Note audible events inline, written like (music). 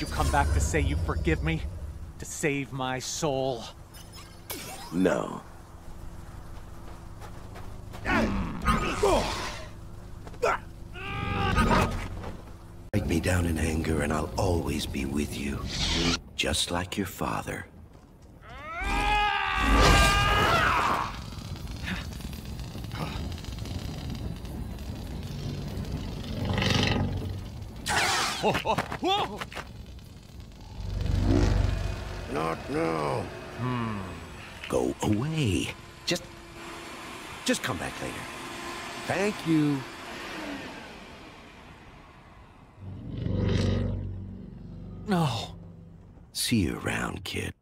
you come back to say you forgive me? To save my soul? No. Strike me down in anger and I'll always be with you. Just like your father. (laughs) Not now. Hmm. Go away. Just... Just come back later. Thank you. No. See you around, kid.